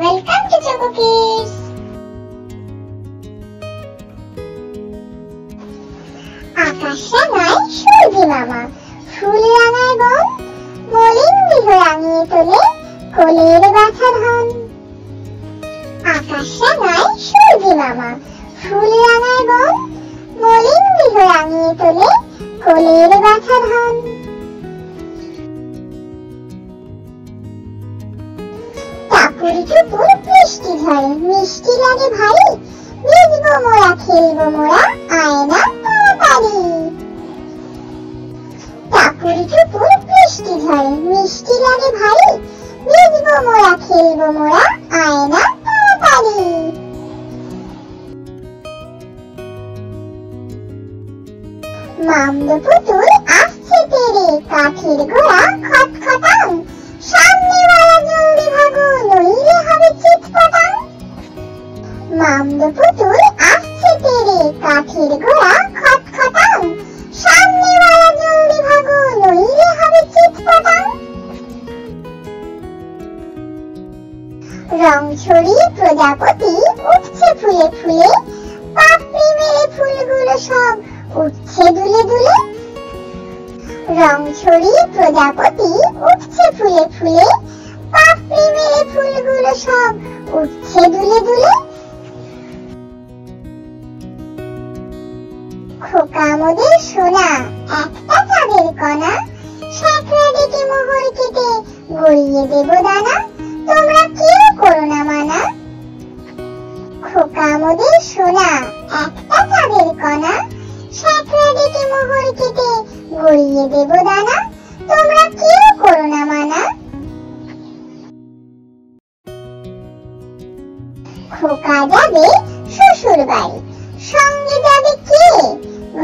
Welcome to Choco Kids আকাশ সূর্যি মামা ফুল রাঙায় বন, মলিন গৃহ রাঙিয়ে তোলে কোলের বাছা ধন। আকাশ রাঙায় সূর্যি মামা ফুল রাঙায় বন, মলিন গৃহ রাঙিয়ে তোলে কোলের বাছা ধন। টাপুর টুপুর বৃষ্টি ঝরে মিষ্টি লাগে ভারী। ভিজবো মোরা খেলব মোরা আয়না তাড়াতাড়ি। টাপুর টুপুর বৃষ্টি ঝরে মিষ্টি লাগে ভারী। ভিজবো মোরা খেলব মোরা আয়না মামদো পুতুল আসছে তেরে কাঠের ঘোড়া খটখটাং। সামনে ওয়ালা জলদি ভাগো মামদো পুতুল আসছে তেরে কাঠের ঘোড়া খটখটাং সামনে জলদি ভাগো নইলে হবে চিৎপটাং রং ছড়িয়ে প্রজাপতি উঠছে ফুলে ফুলে, পাপড়ি মেলে ফুলগুলো সব উঠছে দুলে দুলে রং ছড়িয়ে প্রজাপতি উঠছে ফুলে ফুলে, পাপড়ি মেলে ফুলগুলো সব উঠছে দুলে খোকা মোদের সোনা। একটা চাঁদের কণা। শ্যাকরা ডেকে মোহর কেটে গড়িয়ে দেব দানা। তোমরা কেউ করো না মানা। খোকা মোদের সোনা, একটা চাঁদের কণা। শ্যাকরা ডেকে মোহর কেটে গড়িয়ে দেব দানা। তোমরা কেউ করো না মানা। খোকা যাবে শ্বশুর বাড়ি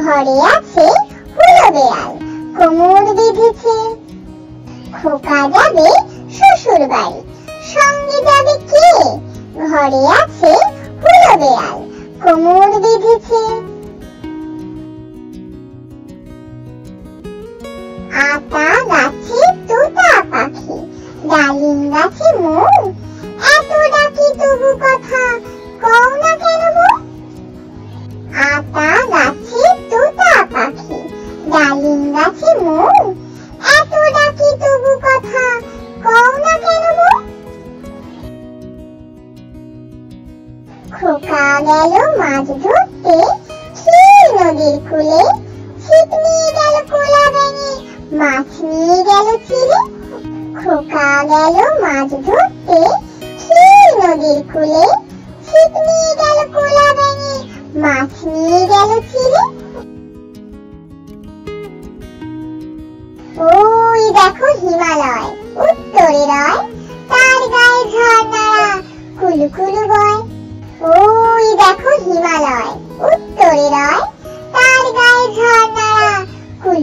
ঘরে আছে হুলো বেড়াল কোমর বেঁধেছে, খোকা যাবে শ্বশুর বাড়ি সঙ্গে যাবে কে? ঘরে আছে হুলো বেড়াল কোমর বেঁধেছে মাছ ধরতে সেই নদীর কূলে। ছিপ নিয়ে গেল কোলা ব্যাঙে মাছ নিয়ে গেল চিলে। খোকা গেল মাছ ধরতে সেই নদীর কূলে।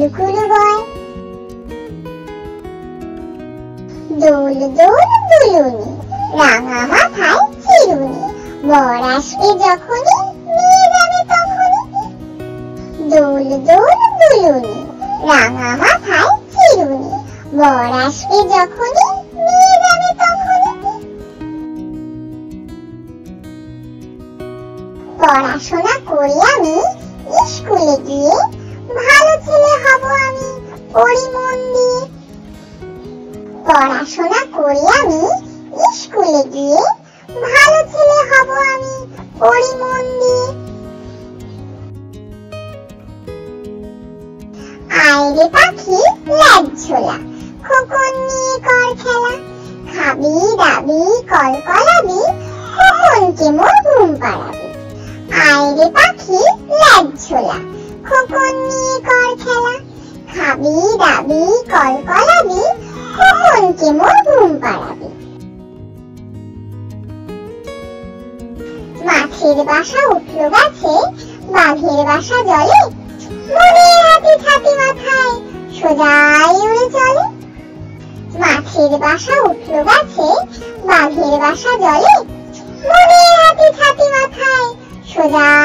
কুলু কুলু বয় দোল দোল, দুলুনি, রাঙা মাথায় চিরুনি, বর আসবে যখনই, নিয়ে যাবে তখনই। দোল দোল, দুলুনি, রাঙা মাথায় চিরুনি, বর আসবে যখনই পড়াশোনা করি আমি, স্কুলে গিয়ে ভালো ছেলে হব আমি, পড়ি মন আইরে পাখি, ল্যাজ ঝোলা, খোকন নিয়ে কর খেলা। খাবি, দাবি, কল কলাবি খোকনকে মোর ঘুম পাড়াবি। আইরে পাখি, ল্যাজ ঝোলা, খোকন নিয়ে কর খেলা। খাবি, দাবি, কল কলাবি খোকনকে মোর ঘুম পাড়াবি মাছের বাসা উঠল গাছে, বাঘের বাসা জলে, মনের হাতি মাথায় সোজাই উড়ে চলে। মাছের বাসা উঠল গাছে, বাঘের বাসা জলে, মনের মাথায় সোজাই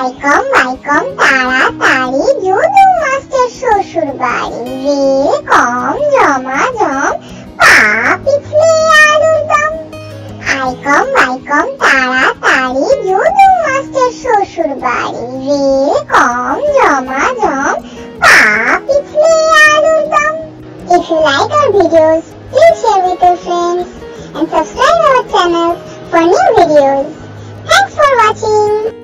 মাইকম মাইকম তাড়াতাড়ি যদু মাস্টার শ্বশুর বাড়ি রে কম জমা জম পা পিছলে আলুর দম আইকম মাইকম তাড়াতাড়ি যদু মাস্টার শ্বশুর বাড়ি রে কম জমা জম পা পিছলে আলুর দম If you like our videos, please share with your friends and subscribe our channel for new videos. Thanks for watching.